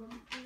album